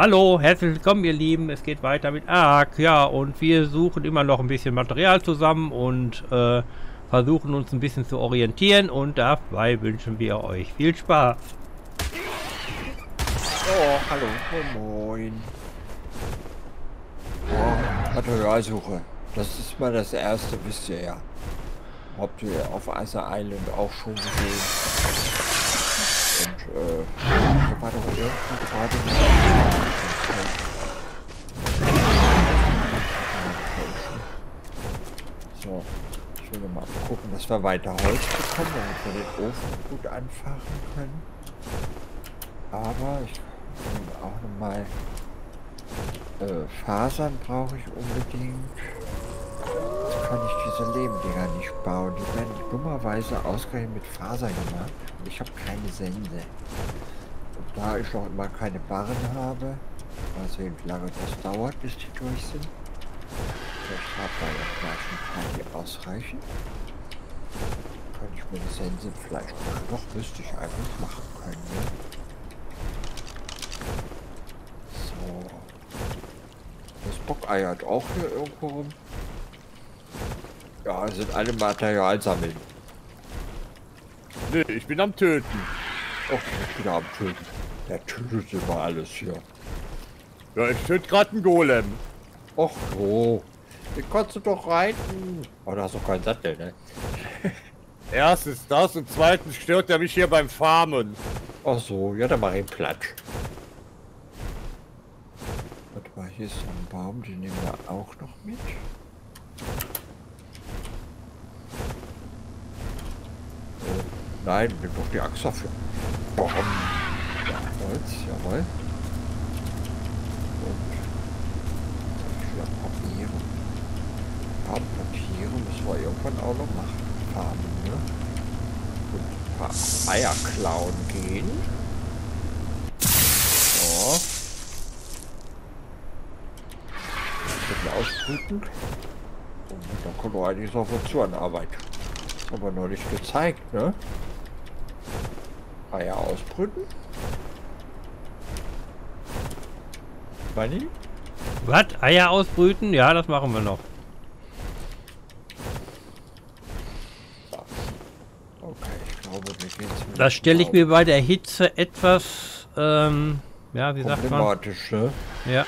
Hallo, herzlich willkommen ihr Lieben. Es geht weiter mit ARK. Ja, und wir suchen immer noch ein bisschen Material zusammen und äh, versuchen uns ein bisschen zu orientieren. Und dabei wünschen wir euch viel Spaß. Oh, hallo. Oh, moin. Oh, Materialsuche. Das ist mal das erste, wisst ihr ja. Habt ihr auf Icer Island auch schon gesehen. Und, äh, hier war doch irgendwie gerade So, ich will mal gucken, dass wir weiter Holz bekommen, damit wir den Ofen gut anfachen können. Aber ich nehme auch nochmal äh, Fasern brauche ich unbedingt. Jetzt kann ich diese Lehmdinger nicht bauen. Die werden dummerweise ausgerechnet mit Fasern gemacht. Und ich habe keine Sense. Und da ich noch immer keine Barren habe, mal sehen, wie lange das dauert, bis die durch sind. Vielleicht habe da ja gleich ein paar, die ausreichen. Kann ich mir die Sense vielleicht noch, müsste ich eigentlich machen können. Ne? Bock eiert auch hier irgendwo rum. Ja, sind alle Material sammeln. Nee, ich bin am Töten. Och, ich bin am Töten. Der tötet immer alles hier. Ja, ich töte gerade einen Golem. Och so. Den kannst du doch reiten. Oh, da hast du keinen Sattel, ne? Erstens das und zweitens stört er mich hier beim Farmen. Ach so, ja, dann mach ich ihn platt. mal, hier ist so ein Baum, den nehmen wir auch noch mit. Oh, nein, nimm doch die Axt dafür. Bom. Ja, Holz, jawohl. Und für Papiere. Wir irgendwann auch noch machen. Farben, ne? Ein paar Eier klauen gehen. So. ausbrüten. Und da kommt noch einiges auf uns zu an Arbeit. Haben wir noch nicht gezeigt, ne? Eier ausbrüten. Bunny? Was? Eier ausbrüten? Ja, das machen wir noch. Okay, ich glaube, wir gehen Das stelle ich mir bei der Hitze etwas, ähm, ja, wie sagt man? Problematisch, ne? Ja.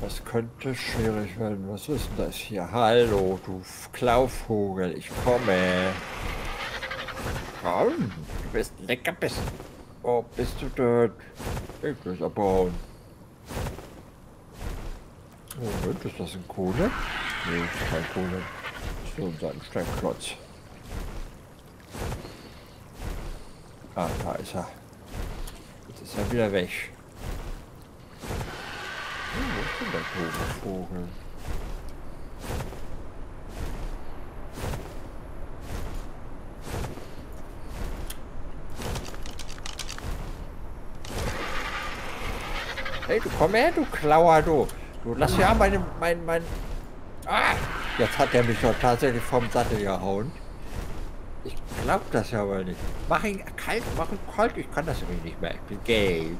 Das könnte schwierig werden. Was ist denn das hier? Hallo, du Klauvogel, ich komme. Komm, du bist lecker bist. Oh, bist du dort? Ich will abbauen. Moment, ist das ein Kohle? Nee, kein Kohle. Das ist nur unser Steinklotz. Ah, da ist er. Jetzt ist er wieder weg. Oh, wo ist denn der doofe Vogel? Hey, du komm her, du Klauer, du. Du lass ja meine, mein, mein... Ah! Jetzt hat er mich doch tatsächlich vom Sattel gehauen. Ich glaub das ja aber nicht. Mach ihn kalt, mach ihn kalt. Ich kann das irgendwie nicht mehr. Ich bin gelb.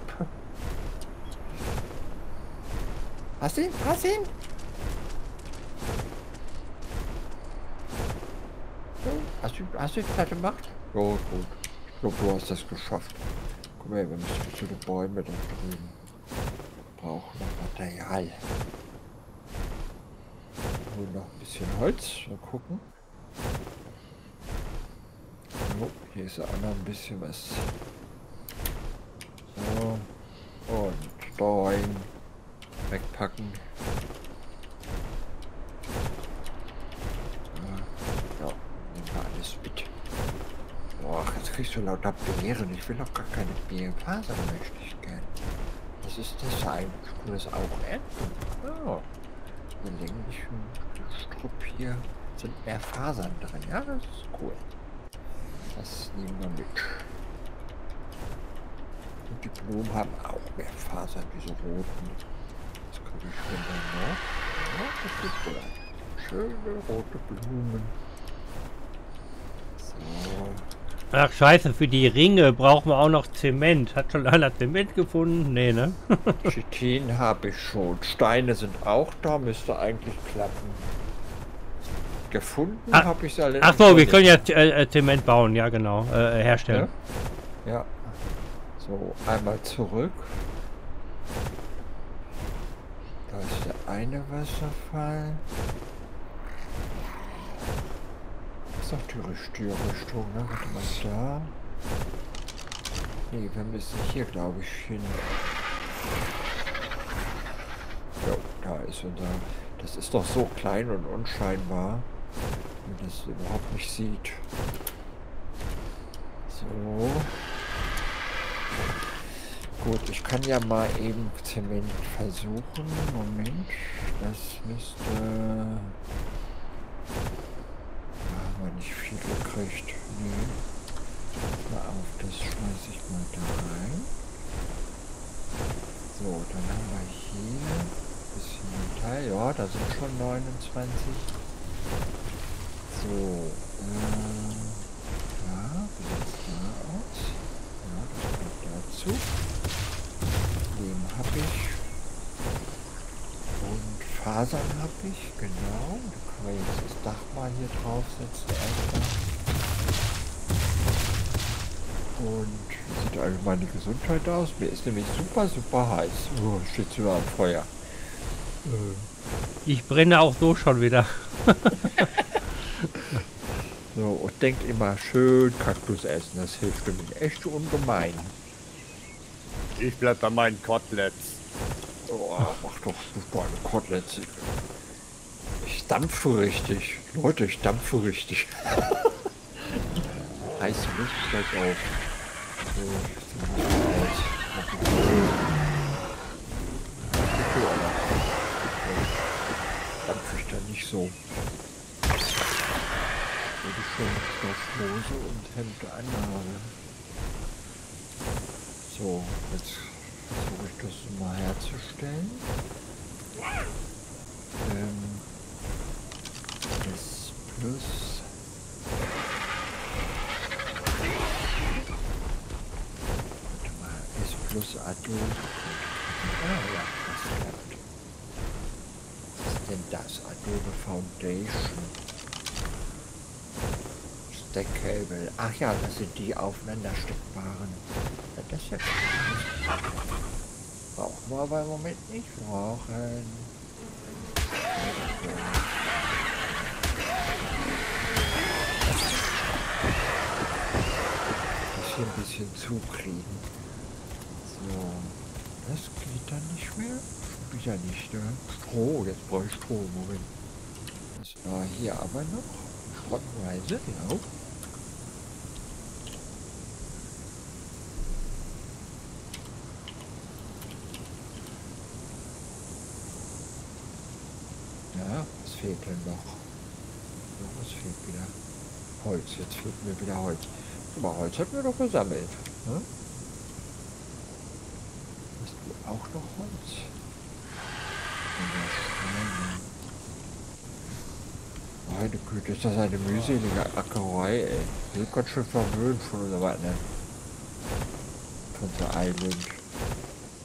Hast du ihn? Hast du ihn? Hast du, hast du die Platte gemacht? Ja, gut. Ich glaube, du hast das geschafft. Guck mal, wir müssen zu den Bäumen da drüben. Brauchen noch Material. Holen noch ein bisschen Holz. Mal gucken. Oh, hier ist auch noch ein bisschen was. So. Und Doing wegpacken. Ja, nehmen wir alles mit. Boah, jetzt kriegst du lauter Beeren. Ich will doch gar keine Beerenfasern, möchte ich gern. Was ist das eigentlich? Du das auch ernten? Oh. In länglichen Strupp hier sind mehr Fasern drin. Ja, das ist cool. Das nehmen wir mit. Und die Blumen haben auch mehr Fasern, diese roten die Schwimmer noch. Ja, das ist gut. Schöne rote Blumen. So. Ach scheiße, für die Ringe brauchen wir auch noch Zement. Hat schon einer Zement gefunden? Nee, ne? Chitin habe ich schon. Steine sind auch da, müsste eigentlich klappen. Gefunden Ah, habe ich alle. Ach so, wir können ja äh, äh, Zement bauen, ja genau, äh, herstellen. Ja? ja. So, einmal zurück. Da ist der eine Wasserfall. Das ist doch die richtige Richtung, ne? Warte mal da. Nee, wir müssen hier, glaube ich, hin. Jo, da ist unser. Das ist doch so klein und unscheinbar, wenn das überhaupt nicht sieht. So. Gut, ich kann ja mal eben Zement versuchen. Moment, das müsste... Da haben wir nicht viel gekriegt. Nee. Mal auf, das schmeiße ich mal da rein. So, dann haben wir hier ein bisschen Metall. Ja, da sind schon 29. So, äh, da, wie sieht's da aus? Ja, das kommt dazu. Lehm habe ich. Und Fasern habe ich, genau. Da können wir jetzt das Dach mal hier draufsetzen erstmal. Und wie sieht eigentlich meine Gesundheit aus? Mir ist nämlich super, super heiß. Oh, steht sogar am Feuer. Ich brenne auch so schon wieder. Denkt immer schön Kaktus essen. Das hilft nämlich echt ungemein. Ich bleib bei meinen Koteletts. Oh, mach doch super eine Koteletts. Ich dampfe richtig. Leute, ich dampfe richtig. Heiß mich gleich auf. Dampfe ich dann nicht so. Würde ich schon Stoffhose und Hemd anhabe. So, jetzt versuche ich das mal herzustellen. Ähm, S plus. Warte mal, S plus Ado. Ah ja. Was ist denn das? Adobe Foundation. Stack Cable. Ach ja, das sind die aufeinandersteckbaren. Ja, das ist ja. Brauchen wir aber im Moment nicht. Brauchen. Das hier ein bisschen zukriegen. So. Das geht dann nicht mehr. Wieder nicht, ne? Stroh, jetzt brauche ich Stroh. Moment. Das war hier aber noch. Schrottenweise, genau. Ja, was fehlt denn noch? Ja, was fehlt wieder? Holz, jetzt fehlt mir wieder Holz. Aber Holz hatten wir doch gesammelt. Ne? Hast du auch noch Holz? Meine Güte, ist das eine mühselige Ackerei, ey. Wir sind ganz schön verwöhnt von unserem ne? Von der Island.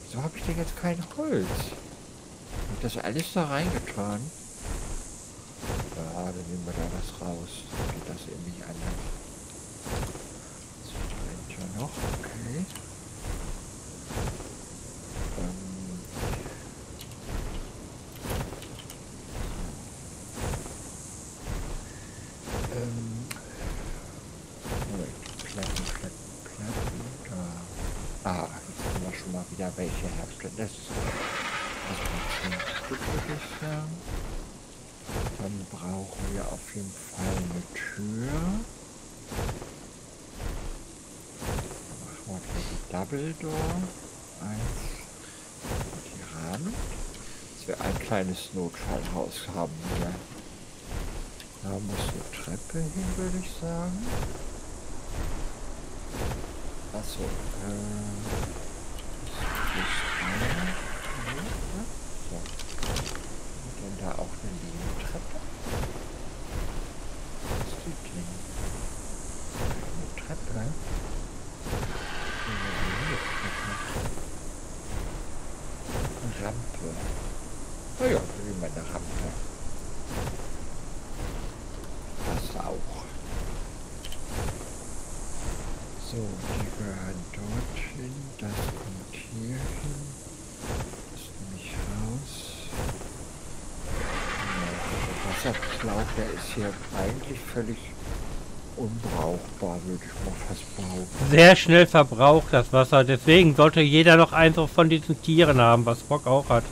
Wieso habe ich denn jetzt kein Holz? Hab ich das alles da reingetan? Dann nehmen wir da was raus. Dann geht das eben nicht anders. Was brennt ja noch? Okay. Welche herstellen. Das ist das zehn Stück, würde ich sagen. Dann brauchen wir auf jeden Fall eine Tür. Machen wir für die Double Door. Eins. Die Rahmen. Dass wir ein kleines Notfallhaus haben hier. Da muss eine Treppe hin, würde ich sagen. Achso, äh. Eine. So. Und dann da auch eine Linientreppe. Was ist die denn? Eine Treppe. Rampe. Naja, wie meine Rampe. Das auch. So, die gehören dorthin. Das kommt hier hin. Das nehme ich raus. Ja, der Wasserschlauch, der ist hier eigentlich völlig unbrauchbar, würde ich mal fast behaupten. Sehr schnell verbraucht das Wasser. Deswegen sollte jeder noch eins von diesen Tieren haben, was Bock auch hat.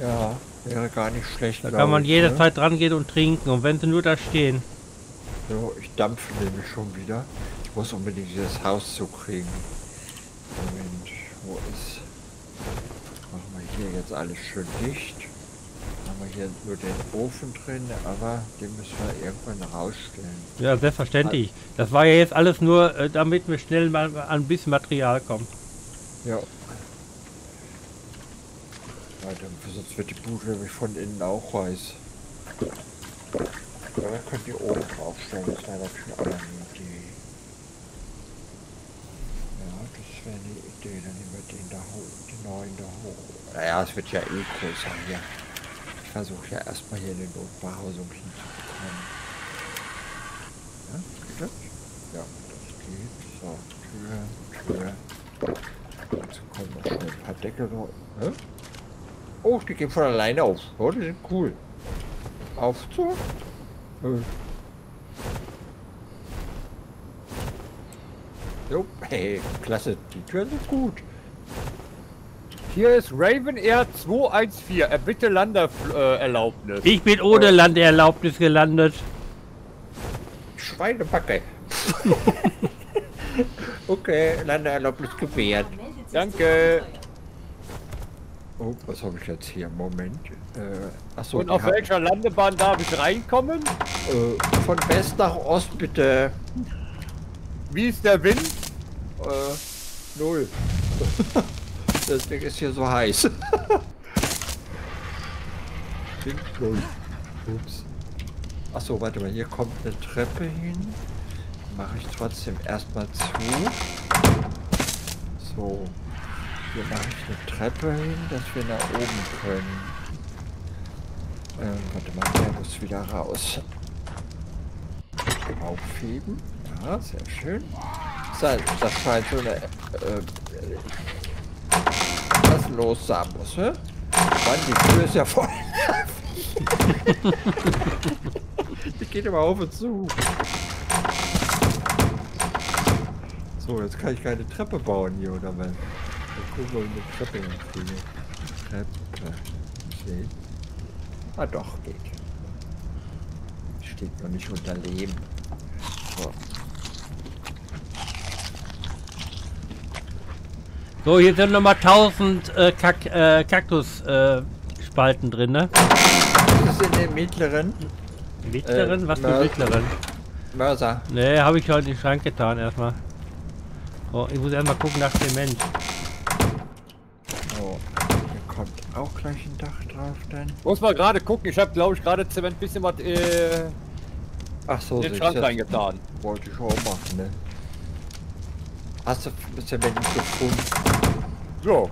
Ja, wäre gar nicht schlecht. Da kann man ich, jederzeit dran gehen und trinken. Und wenn sie nur da stehen. Ne? So, ich dampfe nämlich schon wieder. Ich muss unbedingt dieses Haus zukriegen. Moment, wo ist... Machen wir hier jetzt alles schön dicht. Haben wir hier nur den Ofen drin, aber den müssen wir irgendwann rausstellen. Ja, selbstverständlich. Das war ja jetzt alles nur, äh, damit wir schnell mal an ein bisschen Material kommen. Ja. Weiter, sonst wird die Bude nämlich von innen auch weiß. Ja, wir können die oben draufstellen, das wäre natürlich auch eine Idee. Ja, das wäre eine Idee, dann nehmen wir den da hoch, den neuen da hoch. Naja, es wird ja eh größer hier. Ich versuche ja erstmal hier eine Notbehausung hinzubekommen. Ja, das? Ja, das geht. So, Tür, Tür. Jetzt kommen noch schnell ein paar Deckel drauf. Hä? Oh, die gehen von alleine auf. Oh, die sind cool. Auf zu. Äh. Jo, hey, klasse. Die Türen sind gut. Hier ist Raven Air 214. Erbitte Landeerlaubnis. Ich bin ohne Landeerlaubnis gelandet. Schweinebacke. okay, Landeerlaubnis gewährt. Danke. Oh, was habe ich jetzt hier? Moment. Äh, achso, Und auf welcher Landebahn darf ich reinkommen? äh, von West nach Ost bitte. Wie ist der Wind? Äh, null. das Ding ist hier so heiß. Ups. Achso, warte mal, hier kommt eine Treppe hin. Mache ich trotzdem erstmal zu. So. Hier mache ich eine Treppe hin, dass wir nach oben können. Ähm, warte mal, der muss wieder raus. Aufheben. Ja, sehr schön. Das, das scheint so eine... Äh, was los sein muss, hä? Mann, die Tür ist ja voll. die geht immer auf und zu. So, jetzt kann ich keine Treppe bauen hier, oder was? Mal gucken, ob ich eine Treppe hinkriege. Treppe. Okay. Ah doch, geht. Steht noch nicht unter Leben. So. So, hier sind nochmal 1000 äh, Kak äh, Kaktusspalten äh, drin, ne? Das ist in den mittleren Mittleren? Äh, Was für mittleren? Mörser. Ne, habe ich heute in den Schrank getan erstmal. Oh, ich muss erstmal gucken nach Zement. So. Hier kommt auch gleich ein Dach drauf dann. Muss mal gerade gucken. Ich habe, glaube ich, gerade Zement ein bisschen was äh, Ach so, in den Schrank reingetan. Wollte ich auch machen, ne? Hast du Zement gefunden? So.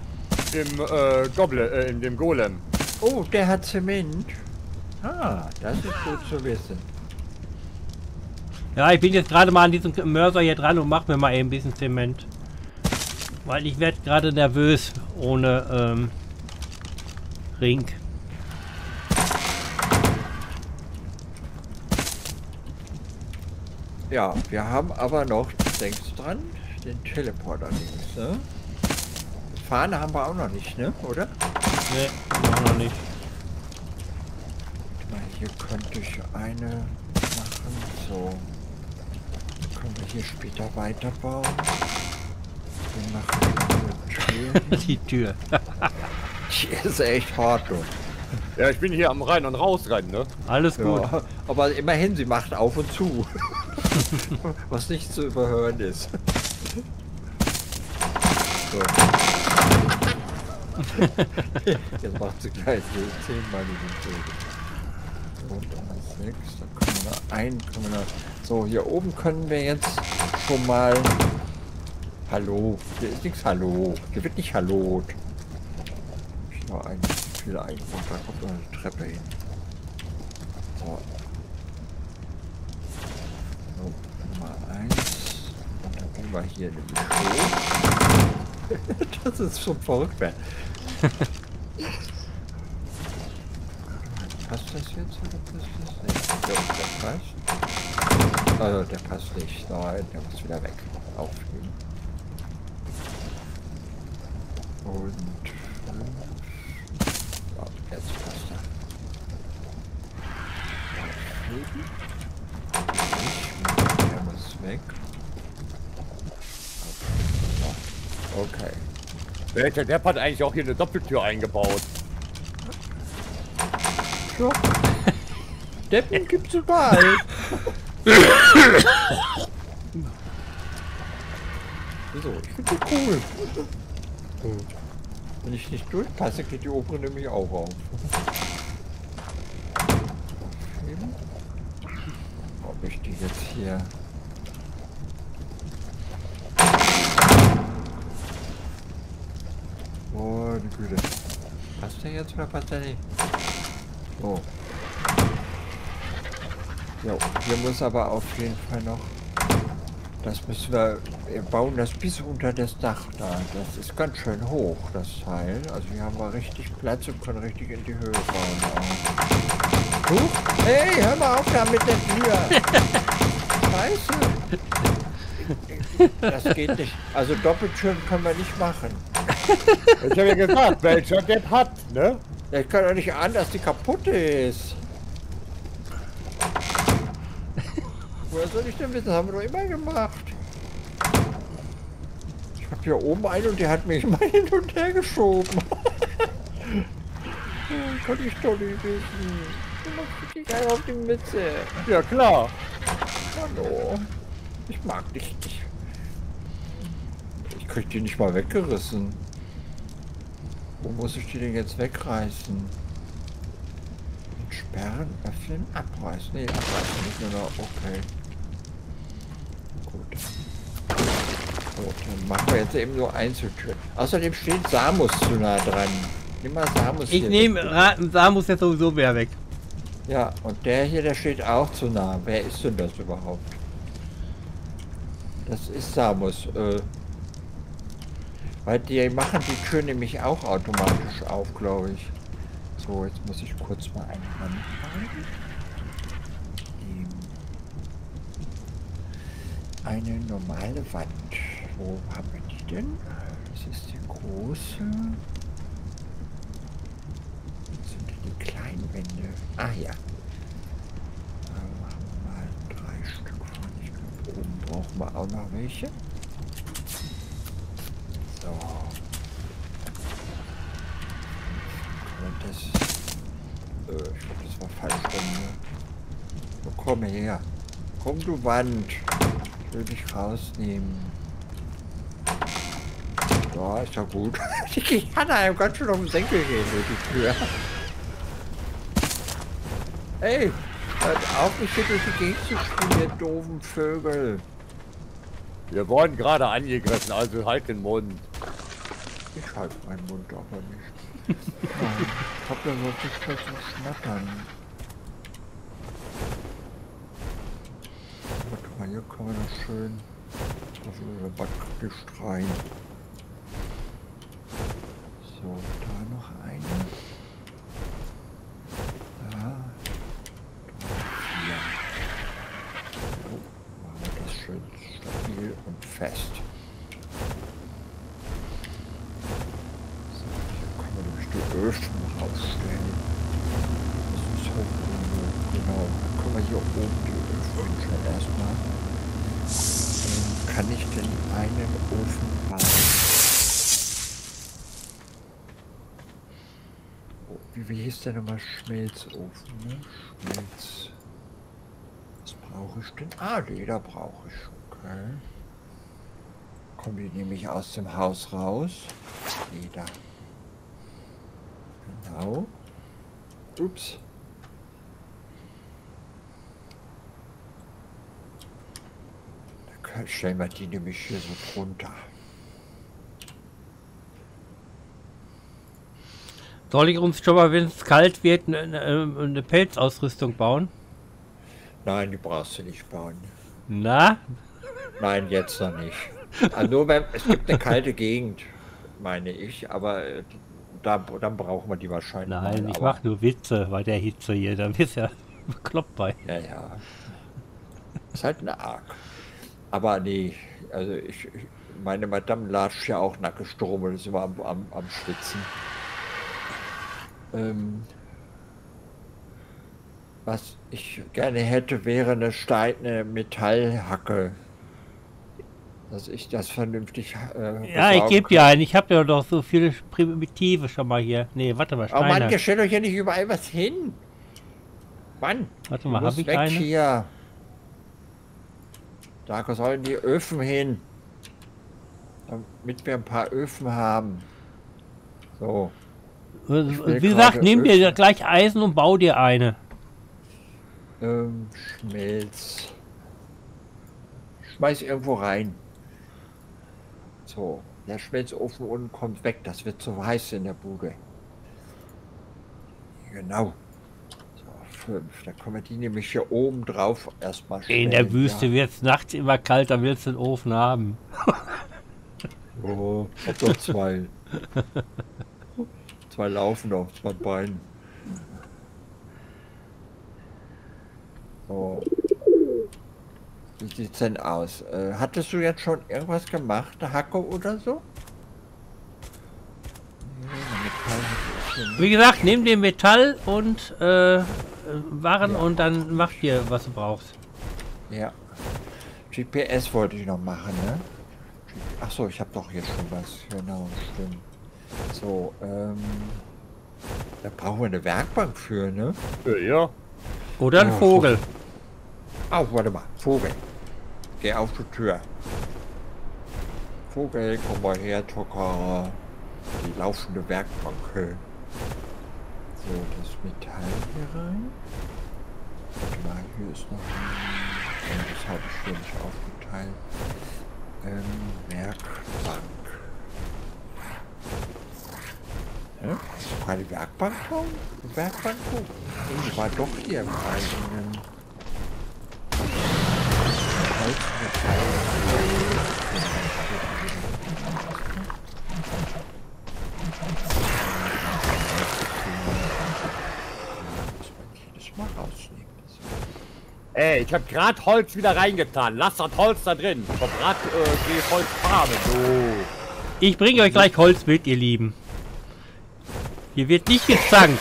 Im äh, Goblin, äh, in dem Golem. Oh, der hat Zement. Ah, das ist gut zu wissen. Ja, ich bin jetzt gerade mal an diesem Mörser hier dran und mach mir mal eben ein bisschen Zement. Weil ich werde gerade nervös ohne ähm, Ring. Ja, wir haben aber noch, denkst du dran, den Teleporter links, ne? Fahne haben wir auch noch nicht, ne? Oder? Ne, noch noch nicht. Warte mal, hier könnte ich eine machen. So. Können wir hier später weiterbauen. Wir machen eine Tür. Die Tür. Die ist echt hart, du. Ja, ich bin hier am Rein- und Rausrennen, ne? Alles gut. Ja, aber immerhin, sie macht auf und zu. Was nicht zu überhören ist. So. Jetzt macht sie gleich so zehnmal diesen Tod. So. Dann können wir ein. Können wir so, hier oben können wir jetzt schon mal. Hallo. Hier ist nichts Hallo. Hier wird nicht Hallo. Ja, eigentlich viele Einwohner, da kommt eine Treppe hin. So Nummer eins. Wir hier nämlich hoch. das ist schon verrückt, wer. passt das jetzt oder passt das nicht? Ja, der passt. Also der passt nicht. Nein, der muss wieder weg. Aufheben. Und ja, jetzt passt er. Aufheben. Nicht, der muss weg. Okay. Welcher Depp hat eigentlich auch hier eine Doppeltür eingebaut? Ja. Deppen gibt's überall. so, ich finde die cool. Gut. Wenn ich nicht durchpasse, geht die obere nämlich auch auf. Ob ich die jetzt hier... Oh, die Güte. Passt der jetzt oder passt der nicht? So. Ja, hier muss aber auf jeden Fall noch... Das müssen wir... Wir bauen das bis unter das Dach da. Das ist ganz schön hoch, das Teil. Also hier haben wir richtig Platz und können richtig in die Höhe bauen. Auch. Huch! Hey, hör mal auf da mit der Tür! Scheiße! Das geht nicht. Also Doppeltüren können wir nicht machen. Ich habe ja gesagt, welcher Depp hat, ne? Ich kann doch nicht ahnen, dass die kaputt ist. Woher soll ich denn wissen? Das haben wir doch immer gemacht. Ich habe hier oben einen und der hat mich immer hin und her geschoben. kann ich doch nicht wissen. Ich krieg einen auf die Mütze. Ja klar. Hallo. Ich mag dich nicht. Ich krieg die nicht mal weggerissen. Wo muss ich die denn jetzt wegreißen? Entsperren, öffnen, abreißen. Nee, abreißen nicht nur noch. Okay. Gut. So, dann machen wir jetzt eben nur Einzeltüren. Außerdem steht Samus zu nah dran. Nimm mal Samus Ich nehme. Samus jetzt sowieso wieder weg. Ja, und der hier, der steht auch zu nah. Wer ist denn das überhaupt? Das ist Samus. Äh, weil die machen die Tür nämlich auch automatisch auf, glaube ich. So, jetzt muss ich kurz mal einen anfangen. Eine normale Wand. Wo haben wir die denn? Das ist die große. Das sind die kleinen Wände. Ah ja. Machen wir mal drei Stück von. Ich glaube, oben brauchen wir auch noch welche. Und das. Äh, ich glaube, das war falsch rum. Ne? So, komm her. Komm, du Wand. Ich will dich rausnehmen. Ja, ist ja gut. Die kann einem ganz schön auf den Senkel gehen durch die Tür. Ey, hört auf, mich hier durch die Gegend zu spielen, ihr doofen Vögel. Wir wurden gerade angegriffen, also halt den Mund. Ich halte meinen Mund aber nicht. ich hab ja sonst nicht zu schnattern. Warte mal, hier kann man das schön auf ihre Backe streuen. So, da noch eine. Da. Drei, vier. So, machen wir das schön stabil und fest. So, hier kann man nämlich die Öfen rausstellen. Das ist hoch genug, genau. Dann können hier oben die Öfen erstmal. Ähm, kann ich denn einen Ofen bauen? Oh, wie, wie hieß der nochmal? Schmelzofen, ne? Schmelz. Was brauche ich denn? Ah, Leder brauche ich. Okay. Kommen die nämlich aus dem Haus raus? Leder. Genau. Ups. Können- stellen wir die nämlich hier so drunter. Soll ich uns schon mal, wenn es kalt wird, eine, eine, eine Pelzausrüstung bauen? Nein, die brauchst du nicht bauen. Na? Nein, jetzt noch nicht. Also nur wenn es gibt eine kalte Gegend, meine ich, aber äh, da, dann brauchen wir die wahrscheinlich. Nein, mal, ich aber- mach nur Witze bei der Hitze hier. Da bist du ja bekloppt bei. Ja, ja. Ist halt eine Arg. Aber nee, also ich, meine Madame latscht ja auch Nackenstrom und ist immer am, am, am Schwitzen. Ähm, was ich gerne hätte, wäre eine steine Metallhacke. Dass ich das vernünftig. Äh, Ja, ich gebe dir einen. Ich habe ja doch so viele Primitive schon mal hier. Nee, warte mal, Oh Mann, Steine. ihr stellt euch ja nicht überall was hin. Mann, warte mal, habe ich weg eine? hier. Da sollen die Öfen hin. Damit wir ein paar Öfen haben. So. Wie gesagt, nimm dir gleich Eisen und bau dir eine. Ähm, Schmelz. Schmeiß irgendwo rein. So. Der Schmelzofen unten kommt weg. Das wird zu heiß in der Bude. Genau. Fünf. Da wir die nämlich hier oben drauf erstmal In der Wüste ja. wird es nachts immer kalt, da willst du den Ofen haben. Oh, hab doch zwei. zwei laufen auf zwei Beinen. So. Wie sieht's denn aus? Äh, hattest du jetzt schon irgendwas gemacht, eine Hacke oder so? Wie gesagt, nimm den Metall und äh, äh, Waren und dann mach dir, was du brauchst. Ja. GPS wollte ich noch machen, ne? Ach so, ich habe doch hier schon was. Genau, stimmt. So, ähm. Da brauchen wir eine Werkbank für, ne? Äh, Ja. Oder ein Ja, Vogel. Oh, warte mal. Vogel. Geh auf die Tür. Vogel, komm mal her, Tucker. Die laufende Werkbank. So, das Metall hier rein. Mal, hier ist noch ein... Oh, das habe ich hier nicht aufgeteilt. Ähm, Werkbank. Doch keine Werkbank bauen? Eine Werkbank? Oh, die war doch hier im eigenen... Jedes Ey, ich hab grad Holz wieder reingetan. Lass das Holz da drin. Verbrat äh, die Holzfarbe. So. Ich bringe euch gleich Holz mit, ihr Lieben. Hier wird nicht gezankt.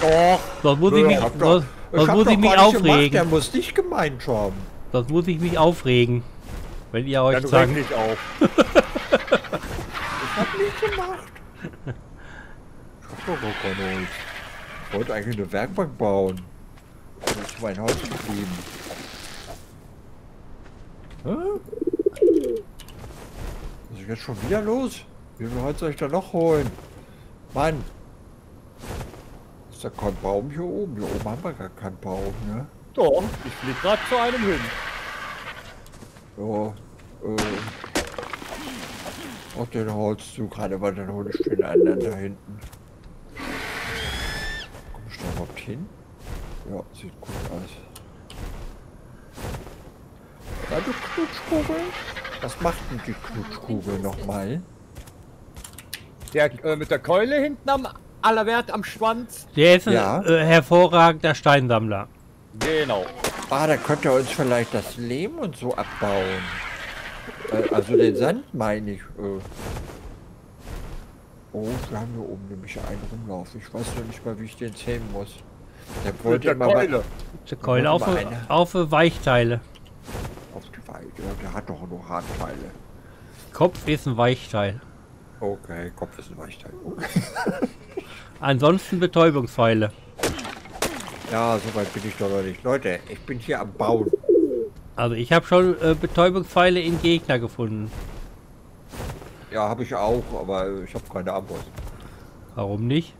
Doch. Sonst muss ich mich, hab doch- sonst, sonst hab muss ich mich nicht gemacht, Der aufregen. muss nicht gemeint haben. Sonst muss ich mich aufregen. Wenn ihr euch reg zankt. dich auf. Ich hab nicht gemacht. Ich hab doch gar kein Holz. Ich wollte eigentlich eine Werkbank bauen. Ist mein Holz geblieben? Hä? Was ist jetzt schon wieder los? Wie viel Holz soll ich da noch holen? Mann! Ist da kein Baum hier oben? Hier oben haben wir gar keinen Baum, ne? Doch. Ich flieg grad zu einem hin. Ja, äh. Auf den Holzzug gerade, aber dann hole ich den anderen da hinten. Komm ich da überhaupt hin? Ja, sieht gut aus. Na du Knutschkugel? Was macht denn die Knutschkugel nochmal? Der äh, mit der Keule hinten am Allerwert am Schwanz. Der ist ein Ja. äh, hervorragender Steinsammler. Genau. Ah, da könnte er uns vielleicht das Lehm und so abbauen. Äh, also den Sand meine ich. Äh. Oh, wir haben hier oben nämlich einen Rumlauf. Ich weiß noch nicht mal, wie ich den zähmen muss. Der Mit wollte wei- Keule. Die Keule auf, mal, eine. auf Weichteile. auf die. Ja, der hat doch nur Hartteile. Kopf ist ein Weichteil. Okay, Kopf ist ein Weichteil. Okay. Ansonsten Betäubungspfeile. Ja, soweit bin ich doch noch nicht. Leute, ich bin hier am Bauen. Also ich habe schon äh, Betäubungspfeile in Gegner gefunden. Ja, habe ich auch, aber ich habe keine Amboss. Warum nicht?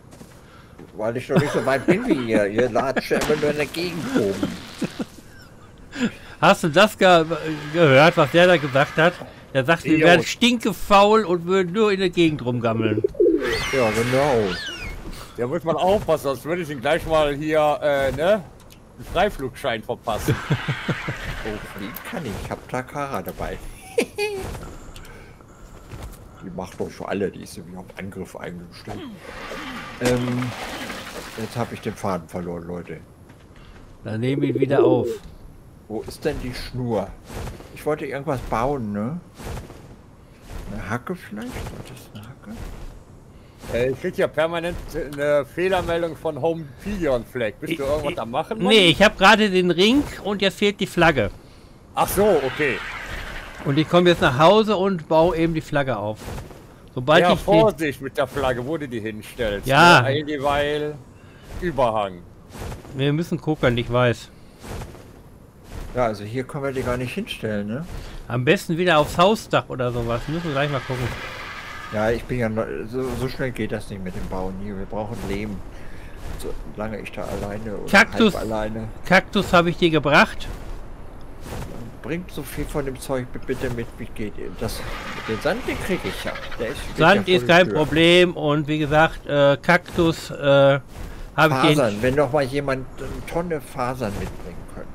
Weil ich noch nicht so weit bin wie ihr. Ihr latscht immer nur in der Gegend rum. Hast du das ge gehört, was der da gesagt hat? Der sagt, wir wären stinkefaul und würden nur in der Gegend rumgammeln. Ja, genau. Der muss man aufpassen, sonst würde ich ihn gleich mal hier, äh, ne? Einen Freiflugschein verpassen. Oh, fliegen kann ich. Ich habe Takara dabei. die macht doch schon alle, die ist irgendwie auf Angriff eingestellt. Ähm, jetzt habe ich den Faden verloren, Leute. Dann nehmen wir ihn wieder auf. Wo ist denn die Schnur? Ich wollte irgendwas bauen, ne? Eine Hacke vielleicht? Was ist eine Hacke? äh, ich krieg ja permanent eine Fehlermeldung von Home Pigeon Flag. Bist du irgendwas am machen? Mann? Nee, ich habe gerade den Ring und jetzt fehlt die Flagge. Ach so, okay. Und ich komme jetzt nach Hause und baue eben die Flagge auf. Sobald Ja, ich die, Vorsicht mit der Flagge, wo du die hinstellst. Ja. Dieweil Überhang. Wir müssen gucken, ich weiß. Ja, also hier können wir die gar nicht hinstellen, ne? Am besten wieder aufs Hausdach oder sowas. Müssen wir gleich mal gucken. Ja, ich bin ja so, so schnell geht das nicht mit dem Bauen hier. Wir brauchen Lehm. Solange ich da alleine oder Kaktus. halb alleine. Kaktus habe ich dir gebracht. Bringt so viel von dem Zeug bitte mit, wie geht. Das, den Sand, den kriege ich ja. Der ist, Sand ja ist kein Tür. Problem und wie gesagt, äh, Kaktus äh, habe ich Fasern, wenn noch mal jemand eine Tonne Fasern mitbringen könnte.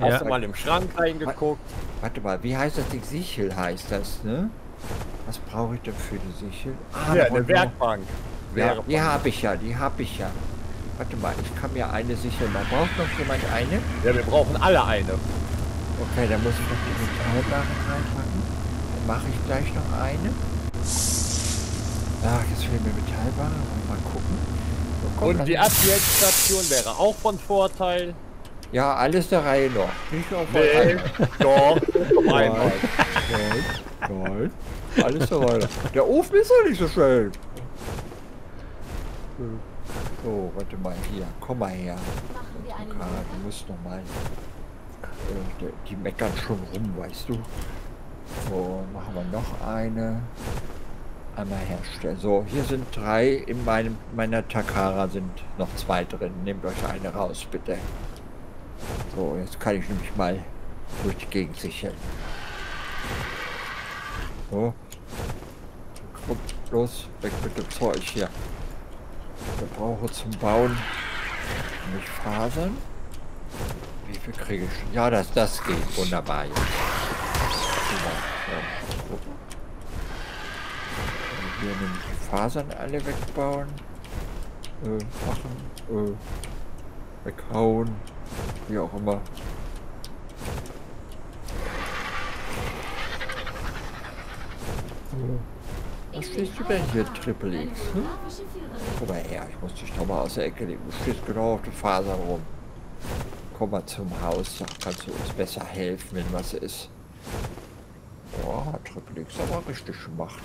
Hast Ja. du mal im Schrank reingeguckt? Warte mal, wie heißt das? Die Sichel heißt das, ne? Was brauche ich denn für die Sichel? Ah, Ja, eine Werkbank. Ja, die habe ich ja, die habe ich ja. Warte mal, ich kann mir eine Sichel mal. Braucht noch jemand eine? Ja, wir brauchen alle eine. Okay, dann muss ich noch die Metallbarren reinpacken. Dann mache ich gleich noch eine. Ach, jetzt fehlen mir Metallbarren. Mal gucken. So, komm, Und die Abwärtsstation wäre auch von Vorteil. Ja, alles der Reihe noch. Nicht auf Nee, einmal. doch, einmal. Nein, nein. Alles der Reihe nach. Der Ofen ist doch nicht so schnell. So, warte mal hier. Komm mal her. Machen wir eine Kara, du musst noch mal. Äh, die- die meckern schon rum, weißt du. So, machen wir noch eine. Einmal herstellen. So, hier sind drei. In meinem, meiner Takara sind noch zwei drin. Nehmt euch eine raus, bitte. So, jetzt kann ich nämlich mal durch die Gegend sicheln. So. Komm, los, weg mit dem Zeug hier. Wir brauchen zum Bauen nicht Fasern. Wie viel kriege ich? Ja, das, das geht wunderbar jetzt. Super, ja, Hier nämlich die Fasern alle wegbauen. Äh, machen. Äh, weghauen. Wie auch immer. So. Was stehst du denn hier, Triple X? Hm? Komm mal her, ich muss dich doch mal aus der Ecke legen. Du stehst genau auf der Faser rum. Komm mal zum Haus, da kannst du uns besser helfen, wenn was ist. Hat Triple X aber richtig gemacht.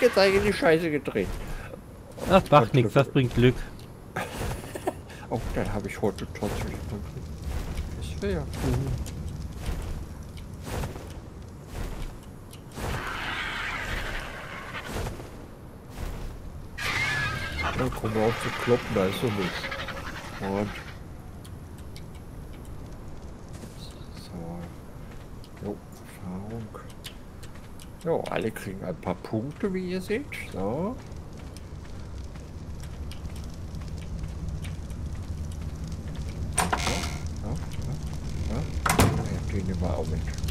Gezeige in die Scheiße gedreht. Das macht nichts, das bringt Glück. Oh, dann habe ich heute trotzdem. Das wäre ja cool. Ja, komm mal auf zu kloppen, da ist so nichts. Und. So. Jo, Erfahrung. Jo, alle kriegen ein paar Punkte, wie ihr seht. So.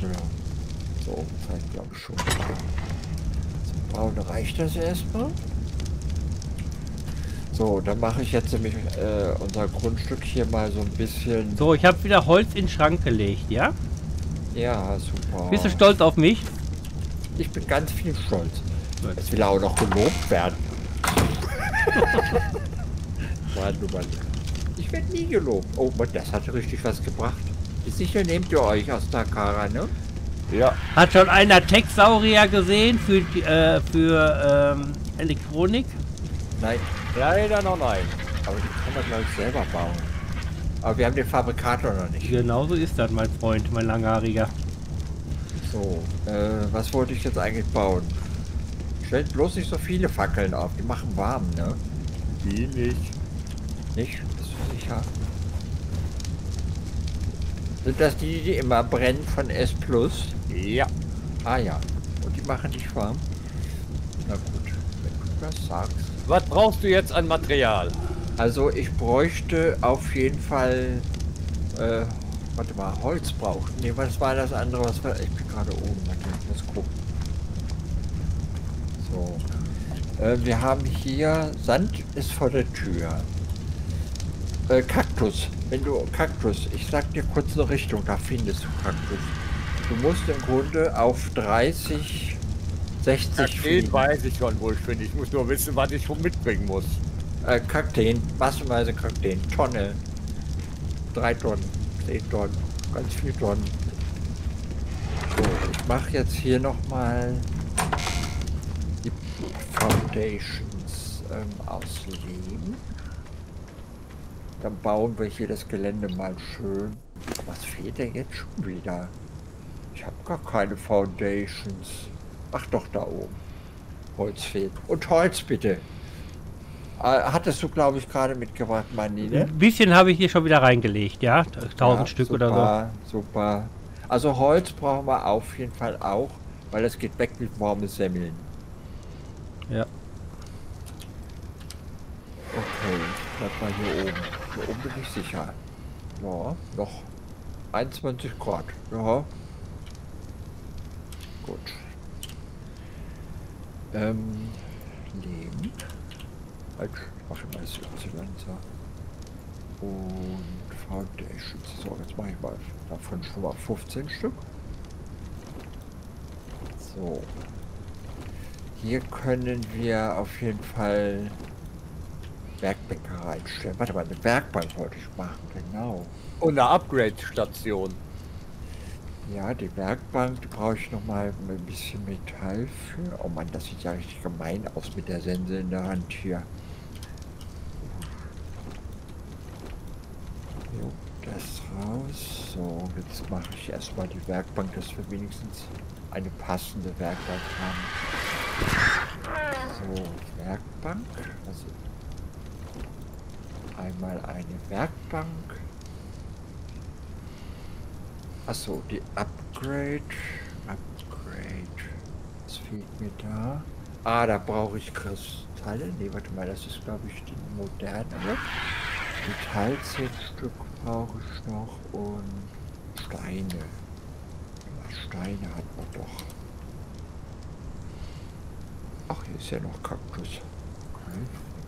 Den. So, reicht das erstmal. So, dann mache ich jetzt nämlich äh, unser Grundstück hier mal so ein bisschen. So, ich habe wieder Holz in den Schrank gelegt, ja? Ja, super. Bist du stolz auf mich? Ich bin ganz viel stolz. Jetzt will er auch noch gelobt werden. Mann, du Mann. Ich werde nie gelobt. Oh Mann, das hat richtig was gebracht. Sicher nehmt ihr euch aus Takara, ne? Ja. Hat schon einer Tech-Saurier gesehen für, die, äh, für ähm, Elektronik? Nein, Leider noch nein. aber die kann man glaube ich selber bauen. Aber wir haben den Fabrikator noch nicht. Genauso ist das, mein Freund, mein langhaariger. So, äh, was wollte ich jetzt eigentlich bauen? Stellt bloß nicht so viele Fackeln auf, die machen warm, ne? Die nicht. Nicht? Bist du sicher? Sind das die, die immer brennen von S Plus? Ja. Ah ja. Und die machen dich warm? Na gut, wenn du das sagst. Was brauchst du jetzt an Material? Also ich bräuchte auf jeden Fall, äh, warte mal, Holz braucht. Nee, was war das andere? Was war, ich bin gerade oben, warte, ich muss gucken. So. Äh, wir haben hier, Sand ist vor der Tür. Äh, Kaktus. Wenn du, Kaktus, ich sag dir kurz eine Richtung, da findest du Kaktus. Du musst im Grunde auf 30, 60 Den fliegen. weiß ich schon, wo ich finde. Ich muss nur wissen, was ich mitbringen muss. Äh, Kakteen, massenweise Kakteen, Tonne. Drei Tonnen, zehn Tonnen, ganz viel Tonnen. So, ich mache jetzt hier nochmal die Foundations ähm, aus Lehm. Dann bauen wir hier das Gelände mal schön. Was fehlt denn jetzt schon wieder? Ich habe gar keine Foundations. Ach doch, da oben. Holz fehlt. Und Holz bitte. Äh, hattest du, glaube ich, gerade mitgebracht, Manni, ne? Ein bisschen habe ich hier schon wieder reingelegt, ja? 1000 Ja, Stück oder so. super, Super. Also Holz brauchen wir auf jeden Fall auch, weil es geht weg mit warme Semmeln. Ja. Okay, bleib mal hier oben. Hier oben bin ich sicher. Ja, noch 21 Grad. Ja. Gut. Ähm, Lehm. Halt, ich mache mal das Y-Lanzer. Und Foundations. So, jetzt mache ich mal davon schon mal 15 Stück. So. Hier können wir auf jeden Fall Werkbänke reinstellen. Warte mal, eine Werkbank wollte ich machen, genau. Und eine Upgrade-Station. Ja, die Werkbank, die brauche ich noch mal ein bisschen Metall für. Oh Mann, das sieht ja richtig gemein aus mit der Sense in der Hand hier. Jo, das raus. So, jetzt mache ich erstmal die Werkbank, dass wir wenigstens eine passende Werkbank haben. So, Werkbank. Also einmal eine Werkbank. Achso, die Upgrade. Upgrade. Was fehlt mir da? Ah, da brauche ich Kristalle. Ne, warte mal, das ist glaube ich die moderne. Metall 10 Stück brauche ich noch und Steine. Steine hat man doch. Ach, hier ist ja noch Kaktus. Okay, nehme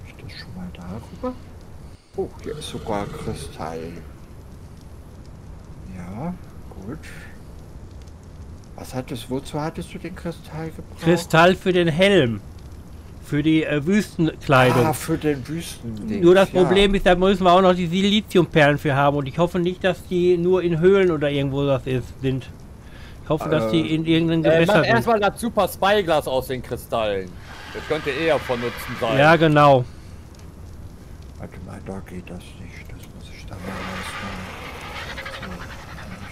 ich das schon mal darüber. Oh, hier ist sogar Kristall. Ja, gut. Was hattest, wozu hattest du den Kristall gebraucht? Kristall für den Helm. Für die äh, Wüstenkleidung. Ah, für den Wüsten. Nur das Problem ist, da müssen wir auch noch die Siliziumperlen für haben. Und ich hoffe nicht, dass die nur in Höhlen oder irgendwo das ist, sind. Ich hoffe, dass Äh, die in irgendeinem Äh, Gewässer mach sind. erstmal das Super Spyglass aus den Kristallen. Das könnte eher von Nutzen sein. Ja, genau. Warte mal, da geht das nicht. Das muss ich da mal rausmachen. So,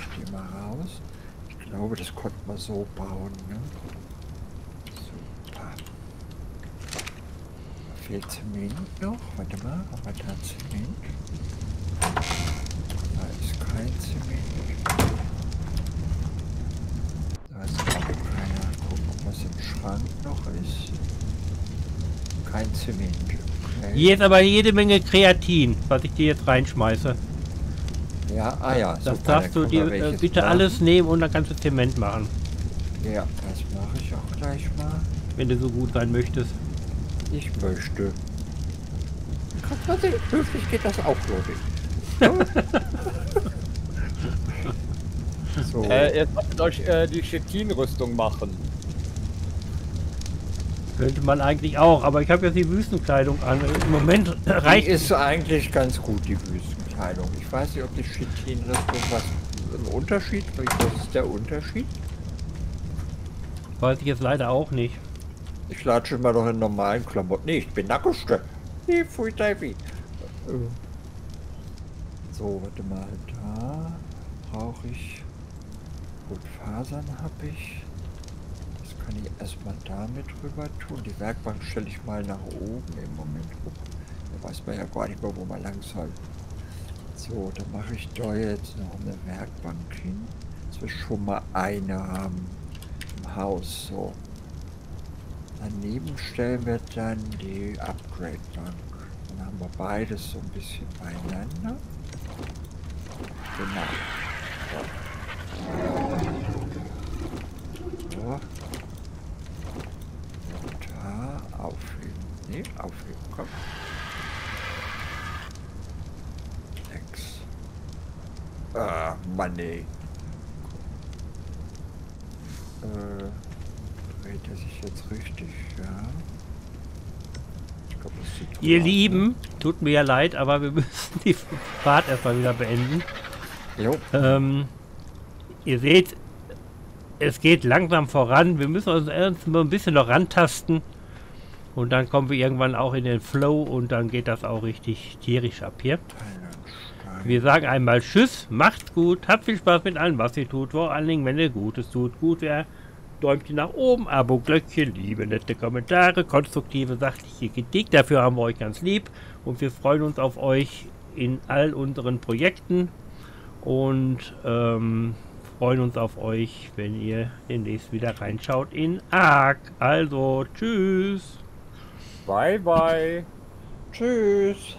ich die mal raus. Ich glaube, das konnte man so bauen, ne? Super. Fehlt Zement noch. Warte mal, haben wir da Zement? Da ist kein Zement. Da ist auch keiner. Gucken, was im Schrank noch ist. Kein Zement. Okay. Hier ist aber jede Menge Kreatin, was ich dir jetzt reinschmeiße. Ja, ah ja. Das super, darfst du dir äh, bitte machen. alles nehmen und dann kannst du Zement machen, Ja, das mache ich auch gleich mal. wenn du so gut sein möchtest. Ich möchte. Kannst mal sehen, höflich geht das auch, glaube ich. so, Äh, jetzt solltet euch äh, die Chitin-Rüstung machen. Könnte man eigentlich auch, aber ich habe jetzt die Wüstenkleidung an. Im Moment die reicht ist eigentlich ganz gut, die Wüstenkleidung. Ich weiß nicht, ob die Chitinrüstung was ein Unterschied, was ist der Unterschied? Weiß ich jetzt leider auch nicht. Ich latsche immer noch in normalen Klamotten. Nee, ich bin Nackenste. Pfui Teufel. Äh. So, warte mal. Da brauche ich. Gut, Fasern habe ich. Das kann ich erstmal damit rüber tun. Die Werkbank stelle ich mal nach oben im Moment. Guck, Da weiß man ja gar nicht mehr, wo man lang soll. So, dann mache ich da jetzt noch eine Werkbank hin. Dass wir schon mal eine haben im Haus. So. Daneben 7 stellen wir dann die Upgrade-Bank. Dann haben wir beides so ein bisschen beieinander. Genau. So. Da aufheben. Nee, aufheben, komm. Sechs. Ah, Mann, ey. Äh, er sich jetzt richtig, ja? Ich gut Ihr aus, Lieben, tut mir ja leid, aber wir müssen die Fahrt erstmal wieder beenden. Ne? Jo, Ähm, ihr seht, es geht langsam voran. Wir müssen uns erst mal ein bisschen noch rantasten. Und dann kommen wir irgendwann auch in den Flow und dann geht das auch richtig tierisch ab hier. Wir sagen einmal Tschüss, macht's gut, habt viel Spaß mit allem, was ihr tut. Vor allen Dingen, wenn ihr Gutes tut. Gut wäre, Däumchen nach oben, Abo, Glöckchen, liebe nette Kommentare, konstruktive, sachliche Kritik. Dafür haben wir euch ganz lieb. Und wir freuen uns auf euch in all unseren Projekten. Und ähm, freuen uns auf euch, wenn ihr demnächst wieder reinschaut in Ark. Also, tschüss. Bye, bye. Tschüss.